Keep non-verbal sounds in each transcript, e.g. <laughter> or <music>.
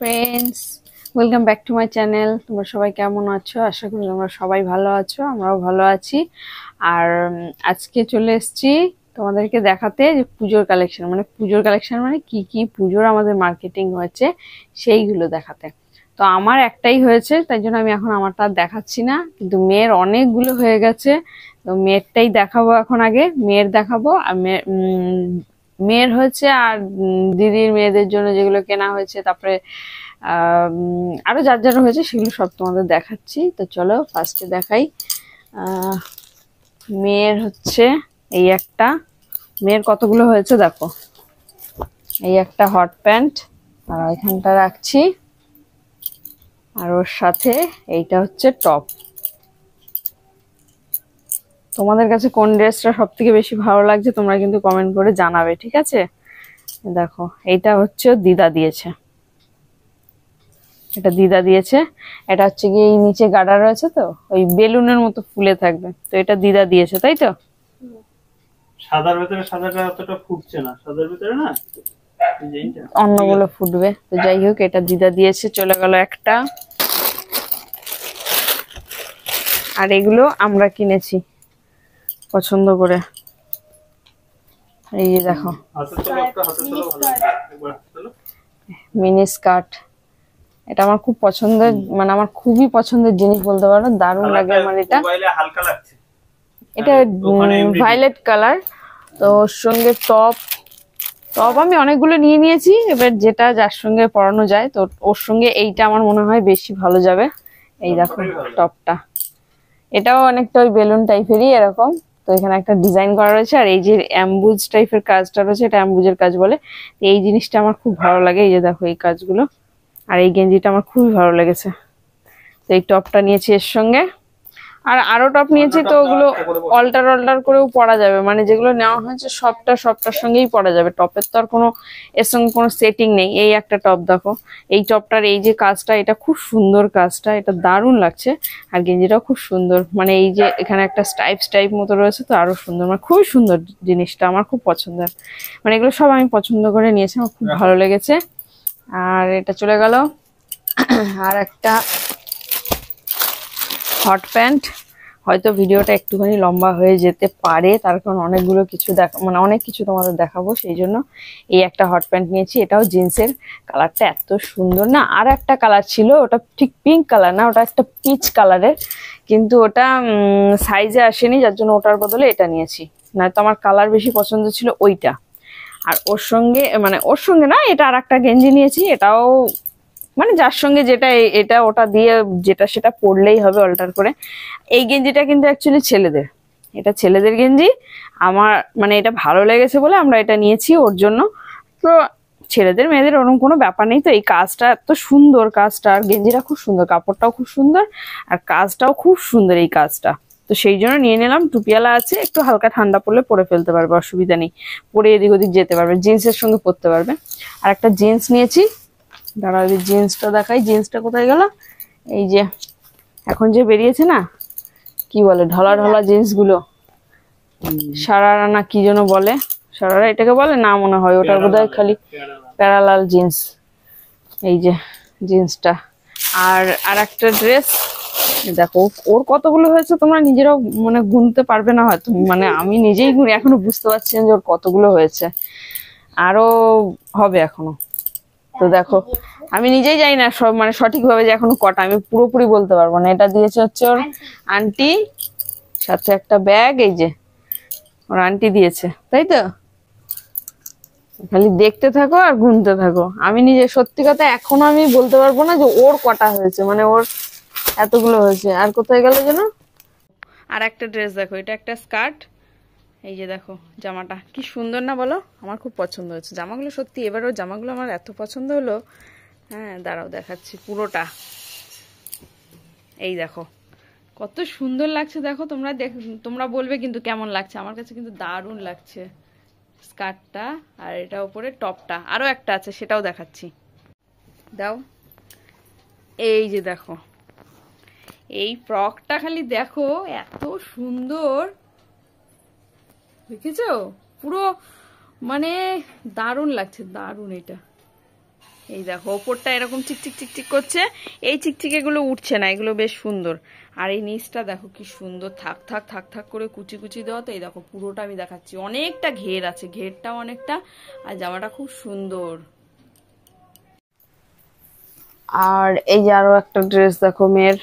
Friends welcome back to my channel তোমরা সবাই কেমন আছো? আশা করি তোমরা সবাই ভালো আছো, আমরাও ভালো আছি। আর আজকে চলে এসেছি তোমাদেরকে দেখাতে যে পুজোর কালেকশন মানে পুজোর কালেকশন মানে কি কি পুজোর আমাদের মার্কেটিং হয়েছে, সেইগুলো দেখাতে। তো আমার একটাই হয়েছে, তাই জন্য আমি এখন আমারটা দেখাচ্ছি না, কিন্তু মেয়ের অনেকগুলো হয়ে গেছে। তো মেয়েরটাই দেখাবো এখন আগে, মেয়ের দেখাবো, আর মেয়ের হয়েছে আর দিদির মেয়েদের জন্য যেগুলো কেনা হয়েছে তারপরে আহ, উম, আরও যার যার হয়েছে সেগুলো সব তোমাদের দেখাচ্ছি। তো চলো ফার্স্টে দেখাই। মেয়ের হচ্ছে এই একটা। মেয়ের কতগুলো হয়েছে দেখো? এই একটা হট প্যান্ট আর এখানটা রাখছি। আর ওর সাথে এইটা হচ্ছে টপ তোমাদের কাছে কোন ড্রেসটা সব থেকে বেশি ভালো লাগছে তোমরা কিন্তু কমেন্ট করে জানাবে ঠিক আছে? দেখো এইটা হচ্ছে দিদা দিয়েছে। এটা দিদা দিয়েছে। এটা হচ্ছে গিয়ে এই নিচে গাডা রয়েছে তো ওই বেলুনের মতো ফুলে থাকবে। তো এটা দিদা দিয়েছে তাই তো? সাদার ভেতরে সাদাটা অতটা ফুটছে না। সাদার ভেতরে না? অন্যগুলো ফুটবে। তো যাই হোক এটা দিদা দিয়েছে চলে গেল একটা। আর এগুলো আমরা কিনেছি। পছন্দ করে। এই যে দেখো। Mini skirt. এটা আমার খুব পছন্দের মানে আমার খুবই পছন্দের জিনিস বলতে পারো দারুণ লাগে আমার এটা। এটা ভায়োলেট কালার তো ওর সঙ্গে টপ টপ আমি অনেকগুলো নিয়ে নিয়েছি। এবার যেটা যার সঙ্গে পরানো যায় তো ওর সঙ্গে এইটা আমার মনে হয় বেশি ভালো যাবে। এই দেখো টপটা এটাও অনেকটা ওই বেলুন টাইপেরই এরকম। তো এখানে একটা ডিজাইন করা রয়েছে, আর এই যে অ্যাম্বুজ টাইপের কাজটা রয়েছে, এটা অ্যাম্বুজের কাজ বলে। তো এই জিনিসটা আমার খুব ভালো লাগে, এই যে দেখো এই কাজগুলো। আর এই গেঞ্জিটা আমার খুবই ভালো লেগেছে। তো এই টপটা নিয়েছি এর সঙ্গে। আর আরও টপ নিয়েছি তো ওগুলো অল্টার অল্টার করেও পরা যাবে। মানে যেগুলো নেওয়া হয়েছে সবটা, সবটার সঙ্গেই পরা যাবে। টপের তো আর কোনো, এর সঙ্গে কোনো সেটিং নেই। এই একটা টপ দেখো। এই টপটার এই যে কাজটা, এটা খুব সুন্দর কাজটা। এটা দারুণ লাগছে। আর গেঞ্জিটাও খুব সুন্দর। মানে এই যে এখানে একটা স্টাইপ স্টাইপ মতো রয়েছে তো আরও সুন্দর। মানে খুবই সুন্দর জিনিসটা। আমার খুব পছন্দের। মানে এগুলো সব আমি পছন্দ করে নিয়েছি। আমার খুব ভালো লেগেছে। আর এটা চলে গেল। আর একটা হট প্যান্ট হয়তো ভিডিওটা একটুখানি লম্বা হয়ে যেতে পারে, তার কারণ অনেকগুলো কিছু দেখা মানে অনেক কিছু তোমাদের দেখাবো, সেই জন্য এই একটা হট প্যান্ট নিয়েছি, এটাও জিন্সের কালারটা এত সুন্দর, না আর একটা কালার ছিল, ওটা ঠিক পিঙ্ক কালার না, ওটা একটা পিচ কালারের কিন্তু ওটা সাইজে আসেনি, যার জন্য ওটার বদলে এটা নিয়েছি, নয়তো আমার কালার বেশি পছন্দ ছিল ওইটা। আর ওর সঙ্গে মানে ওর সঙ্গে না, এটা আর একটা গেঞ্জি নিয়েছি, এটাও মানে যার সঙ্গে যেটা এটা ওটা দিয়ে যেটা সেটা পরলেই হবে অল্টার করে। এই গেঞ্জিটা কিন্তু অ্যাকচুয়ালি ছেলেদের। এটা ছেলেদের গেঞ্জি। আমার মানে এটা ভালো লেগেছে বলে আমরা এটা নিয়েছি ওর জন্য। তো ছেলেদের, মেয়েদের ওরকম কোনো ব্যাপার নেই তো। এই কাজটা এত সুন্দর কাজটা। আর গেঞ্জিটা খুব সুন্দর, কাপড়টাও খুব সুন্দর। আর কাজটাও খুব সুন্দর এই কাজটা। তো সেই জন্য নিয়ে নিলাম। টুপিয়ালা আছে, একটু হালকা ঠান্ডা পড়লে পরে ফেলতে পারবে, অসুবিধা নেই। পরে এদিক ওদিক যেতে পারবে, জিন্সের সঙ্গে পরতে পারবে। আর একটা জিন্স নিয়েছি। দাঁড়াও এই জিন্সটা দেখাই জিন্সটা কোথায় গেল? এই যে এখন যে বেরিয়েছে না কি বলে ঢলা ঢলা জিন্সগুলো। সারারা না কি যেন বলে সারারা এটাকে বলে না মনে হয় ওটার বোধহয় খালি প্যারালাল জিন্স। এই যে জিন্সটা। আর আর একটা ড্রেস দেখো ওর কতগুলো হয়েছে তোমরা নিজেরাও মানে গুনতে পারবে না হয়তো মানে আমি নিজেই গুনি এখনও বুঝতে পারছি না যে ওর কতগুলো হয়েছে। আরও হবে এখনও। তো দেখো, আমি নিজেই জানি না সব মানে সঠিকভাবে যে এখনও কটা, আমি পুরোপুরি বলতে পারব না। এটা দিয়েছে হচ্ছে ওর আন্টি সাথে একটা ব্যাগ এই যে ওর আন্টি দিয়েছে, তাই তো? খালি দেখতে থাকো আর গুনতে থাকো। আমি নিজে, সত্যি কথা, এখনও আমি বলতে পারব না যে ওর কটা হয়েছে মানে ওর এতগুলো হয়েছে। আর কোথায় গেল যেন? আর একটা ড্রেস দেখো, এটা একটা স্কার্ট এই যে দেখো, জামাটা। কি সুন্দর না বলো? আমার খুব পছন্দ হয়েছে। জামাগুলো সত্যি, এবারও জামাগুলো আমার এত পছন্দ হলো। হ্যাঁ দাঁড়াও, দেখাচ্ছি পুরোটা। এই দেখো, কত সুন্দর লাগছে দেখো, তোমরা দেখ, তোমরা বলবে কিন্তু কেমন লাগছে। আমার কাছে কিন্তু দারুণ লাগছে স্কার্টটা আর এটা উপরে টপটা। আরও একটা আছে, সেটাও দেখাচ্ছি। দাও। এই যে দেখো, এই ফ্রকটা খালি দেখো, এত সুন্দর। দেখেছ? পুরো মানে দারুণ লাগছে, দারুণ এটা। এই দেখো, ওপরটা এরকম চিকচিক চিকচিক করছে, এই চিকচিক এগুলো উঠছে না, এগুলো বেশ সুন্দর। আর এই নিচটা দেখো কি সুন্দর, থাক থাক থাক থাক করে কুচি কুচি দেওয়া তো, এই দেখো পুরোটা আমি দেখাচ্ছি। অনেকটা ঘের আছে, ঘেরটাও অনেকটা, আর জামাটা খুব সুন্দর। আর এই যে আরও একটা ড্রেস দেখো মেয়ের,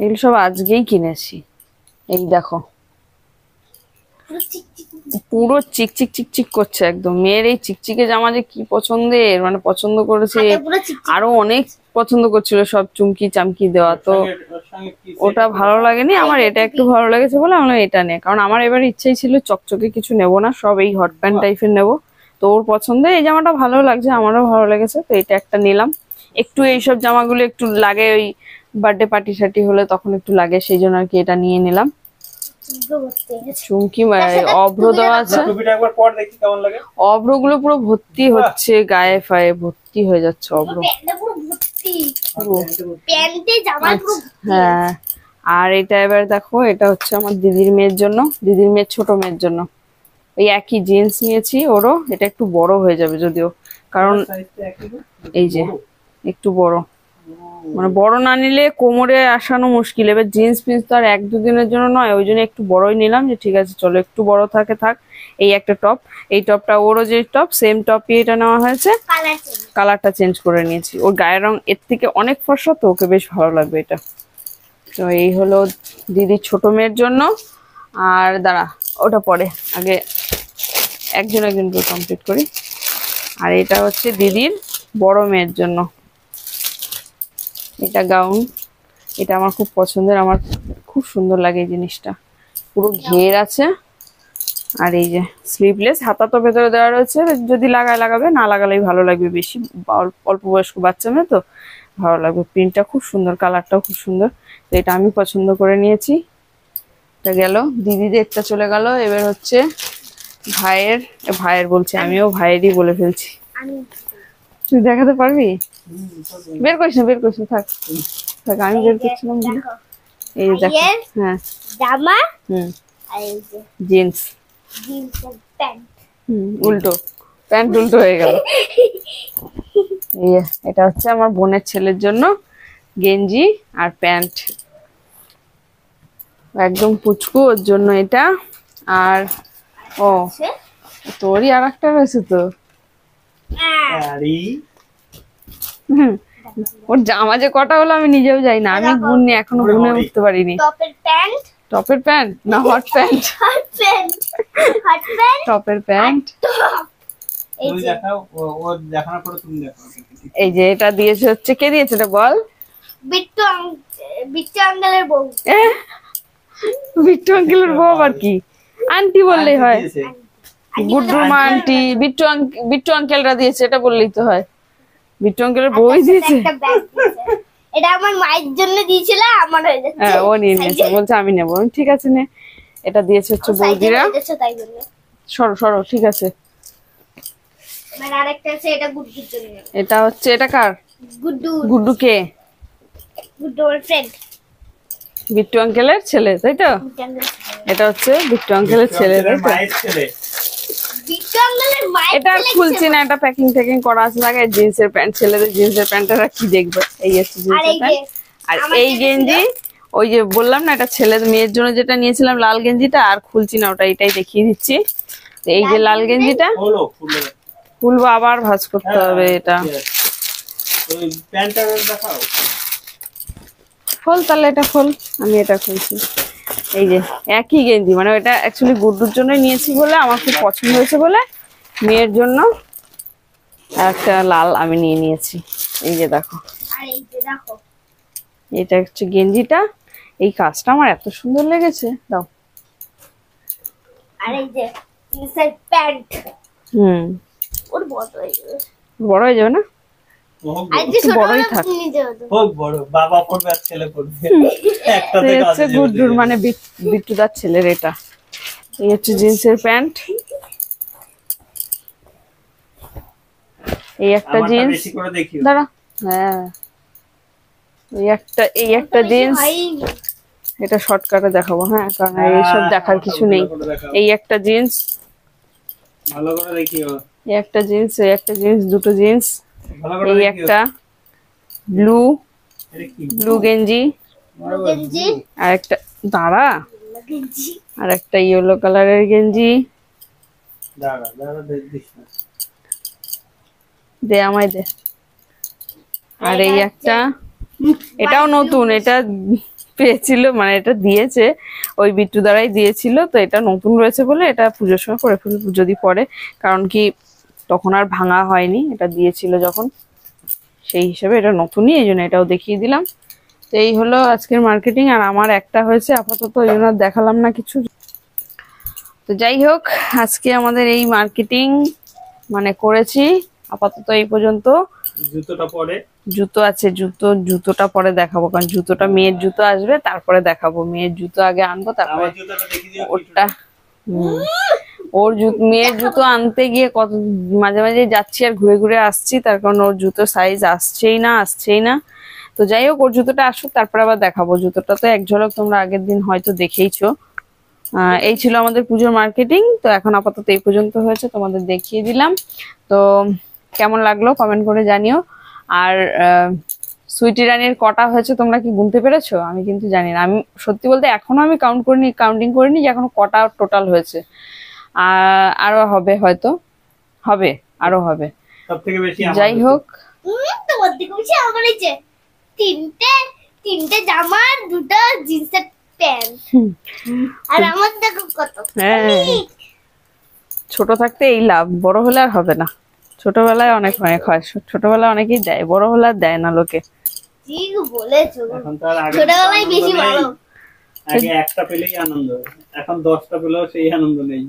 এগুলো সব আজকেই কিনেছি। এই দেখো। পুরো চিকচিক চিকচিক করছে একদম। মেয়ের এই চিকচিকে জামা যে কি পছন্দের মানে পছন্দ করেছে আরও অনেক পছন্দ করছিল সব চুমকি চামকি দেওয়া তো ওটা ভালো লাগেনি? আমার এটা একটু ভালো লেগেছে বলে আমরা এটা নে কারণ আমার এবার ইচ্ছেই ছিল চকচকে কিছু নেব না সব এই হট প্যান্ট টাইপের নেব। তো ওর পছন্দ এই জামাটা ভালো লাগছে আমারও ভালো লেগেছে তো এটা একটা নিলাম। একটু এইসব জামাগুলো একটু লাগে ওই বার্থডে পার্টি সার্টি হলে তখন একটু লাগে সেই জন্য আর কি এটা নিয়ে নিলাম। চুমকি মানে অভ্র দেওয়া আছে টুপিটা একবার পর দেখি কেমন লাগে। অভ্রগুলো পুরো ভর্তি হচ্ছে গায়ে ফায়ে ভর্তি হয়ে যাচ্ছে অভ্র। জামা পুরো হ্যাঁ। আর এটা এবার দেখো এটা হচ্ছে আমার দিদির মেয়ের জন্য দিদির মেয়ের ছোট মেয়ের জন্য। এই একই জিন্স নিয়েছি ওরও এটা একটু বড় হয়ে যাবে যদিও। কারণ? এই যে একটু বড়। মানে বড় না নিলে কোমরে আসানো মুশকিল। এবার জিন্স পিন্স তো আর এক দুদিনের জন্য নয় ওই জন্য একটু বড়ই নিলাম যে ঠিক আছে চলো একটু বড় থাকে থাক। এই একটা টপ এই টপটা ওরও যে টপ সেম টপই এটা নেওয়া হয়েছে। কালারটা চেঞ্জ করে নিয়েছি। ওর গায়ের রং এর থেকে অনেক ফর্সা তো ওকে বেশ ভালো লাগবে এটা। তো এই হলো দিদির ছোট মেয়ের জন্য। আর দাঁড়া ওটা পরে। আগে একজন একজন করে কমপ্লিট করি। আর এটা হচ্ছে দিদির বড় মেয়ের জন্য। এটা গাউন। এটা আমার খুব পছন্দের। আমার খুব সুন্দর লাগে এই জিনিসটা। পুরো ঘের আছে। আর এই যে স্লিভলেস হাতা তো ভেতরে দেওয়া রয়েছে। যদি লাগায় লাগাবে, না লাগালেই ভালো লাগবে বেশি। অল্প বয়স্ক বাচ্চা মেয়ে তো, ভালো লাগবে। প্রিন্টটা খুব সুন্দর কালারটাও খুব সুন্দর। তো এটা আমি পছন্দ করে নিয়েছি। এটা গেল। দিদিদেরটা চলে গেল। এবার হচ্ছে ভাইয়ের ভাইয়ের বলছি, আমিও ভাইয়েরই বলে ফেলছি। তুই দেখাতে পারবি? বের করিস না বের করিস না থাক। থাক আমি বের করছিলাম এই যে দেখো। হ্যাঁ। জামা হুম। জিন্স। উল্টো। প্যান্ট উল্টো হয়ে গেল। <laughs> এই এটা হচ্ছে আমার বোনের ছেলের জন্য গেঞ্জি আর প্যান্ট। একদম পুচকু ওর জন্য এটা। আর ও তোরই আর একটা রয়েছে তো? আরে। হুম, ওর জামা যে কটা হলো আমি নিজেও যাই না। আমি গুনি এখনও গুনে উঠতে পারিনি। টপের প্যান্ট? টপের প্যান্ট? না hot pant. Hot pant. Hot pant? টপের প্যান্ট। এই যে। দেখাও ও- ও দেখানোর পরে তুমি দেখাও। এই যে এটা দিয়েছে হচ্ছে কে দিয়েছে এটা বল? বিট্টু বিট্টু আঙ্কেলের বউ। বিট্টু আঙ্কেলের বউ আবার কি? আন্টি বললেই হয়। দিয়েছে। আন্টি বিট্টু বিট্টু আঙ্কেলরা দিয়েছে এটা বললেই তো হয়। বিট্টু আঙ্কেলের বই দিয়েছে। এটা আমার মায়ের জন্য দিয়েছিল আমার হয়ে যাচ্ছে। হ্যাঁ ও নিয়ে নিয়েছে বলছে আমি নেব। আমি, ঠিক আছে নে। এটা দিয়েছে হচ্ছে বৌদিরা। যাচ্ছে তাই জন্য। সরো সরো ঠিক আছে। আরেকটা আছে এটা গুড্ডুর জন্য। এটা হচ্ছে এটা কার? গুড্ডু গুড্ডু কে? গুড্ডু ওর ফ্রেন্ড বিট্টু আঙ্কেলের ছেলে তাই তো? এটা হচ্ছে বিট্টু আঙ্কেলের ছেলে তাই তো মায়ের ছেলে বিট্টু আঙ্কেলের মায়ের এটা আর খুলছি না এটা প্যাকিং ট্যাকিং করা আছে। লাগে জিন্সের প্যান্ট ছেলেদের জিন্সের প্যান্টটা কি দেখবে? এই আর জিন্সের এই প্যান্ট আর এই গেঞ্জি ওই যে বললাম না এটা ছেলের মেয়ের জন্য যেটা নিয়েছিলাম লাল গেঞ্জিটা আর খুলছি না ওটা এটাই দেখিয়ে দিচ্ছি। এই যে লাল গেঞ্জিটা খুলবো আবার ভাঁজ করতে হ্যাঁ, হবে এটা। খোল তাহলে এটা খোল আমি এটা খুলছি। এই যে একই গেঞ্জি মানে এটা অ্যাকচুয়ালি গুড্ডুর জন্য নিয়েছি বলে আমার খুব পছন্দ হয়েছে বলে মেয়ের জন্য একটা লাল আমি নিয়ে নিয়েছি। এই যে দেখো। আর এই যে দেখো। এটা হচ্ছে গেঞ্জিটা। এই কাজটা আমার এত সুন্দর লেগেছে। দাও। আর এই যে প্যান্ট হুম। ওর বড় হয়ে যাবে। বড় হয়ে যাবে না? বড়ই হলে থাক। নিজে হতো। হোক বড় বাবা পড়বে আর ছেলে পড়বে একটা থেকে হচ্ছে গুড্ডুর মানে বিট্টুদার ছেলের এটা। এই হচ্ছে জিন্সের প্যান্ট। এই একটা জিন্স। বেশি করে দেখিও। দাঁড়া। হ্যাঁ। এই একটা এই একটা জিন্স। এটা শর্টকাটে দেখাবো হ্যাঁ? কারণ এইসব হ্যাঁ, দেখার কিছু নেই। এই একটা জিন্স। ভালো করে দেখিও। এই একটা জিন্স এই একটা জিন্স দুটো জিন্স। এই। একটা। ব্লু? ব্লু গেঞ্জি। গেঞ্জি। আর একটা দাঁড়া। গেঞ্জি। আর একটা ইয়েলো কালারের গেঞ্জি। দে আমায় দে। আর এই একটা। এটাও নতুন এটা পেয়েছিল মানে এটা দিয়েছে। ওই বিট্টু দ্বারাই দিয়েছিল তো এটা নতুন রয়েছে বলে এটা পুজোর সময় পরে ফেলব যদি পরে। কারণ কি তখন আর ভাঙা হয়নি এটা দিয়েছিল যখন। সেই হিসেবে এটা নতুনই এই জন্য এটাও দেখিয়ে দিলাম। তো এই হলো আজকের মার্কেটিং আর আমার একটা হয়েছে আপাতত ওই জন্য দেখালাম না কিছু। তো যাই হোক আজকে আমাদের এই মার্কেটিং মানে করেছি আপাতত এই পর্যন্ত। জুতোটা পরে। জুতো আছে জুতো জুতোটা পরে দেখাবো কারণ জুতোটা মেয়ের জুতো আসবে তারপরে দেখাবো। মেয়ের জুতো আগে আনব তারপরে ওরটা হুম। ওর জুতো মেয়ের জুতো আনতে গিয়ে কত মাঝে মাঝে যাচ্ছি আর ঘুরে ঘুরে আসছি তার কারণ ওর জুতো সাইজ আসছেই না আসছেই না। তো যাই হোক ওর জুতোটা আসুক তারপরে আবার দেখাবো। জুতোটা তো এক ঝলক তোমরা আগের দিন হয়তো দেখেইছো। এই ছিল আমাদের পুজোর মার্কেটিং তো এখন আপাতত এই পর্যন্ত হয়েছে তোমাদের দেখিয়ে দিলাম। তো কেমন লাগল কমেন্ট করে জানিও। আর সুইটি রানির কটা হয়েছে তোমরা কি গুনতে পেরেছ? আমি কিন্তু জানি না। আমি সত্যি বলতে এখনও আমি কাউন্ট করিনি কাউন্টিং করিনি যে এখনও কটা টোটাল হয়েছে। আর আরও হবে হয়তো। হবে আরও হবে। যাই হোক। তোমার দিকে বেশি আমার হয়েছে। তিনটে তিনটে জামা দুটো জিন্সের প্যান্ট। আর আমার দেখো কত। হ্যাঁ। ছোট থাকতে এই লাভ বড় হলে আর হবে না। ছোটবেলায় অনেক অনেক হয় ছোটবেলায় অনেকেই দেয় বড় হলে আর দেয় না লোকে। ঠিক বলেছ। ছোটবেলায় বেশি ভালো। আগে একটা পেলেই আনন্দ। এখন দশটা পেলেও সেই আনন্দ নেই।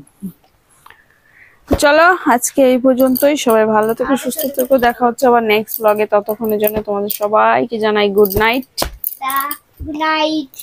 চলো আজকে এই পর্যন্তই। সবাই ভালো থেকো সুস্থ থেকো। দেখা হচ্ছে আবার নেক্সট ব্লগে ততক্ষণের জন্য তোমাদের সবাইকে জানাই গুড নাইট গুড নাইট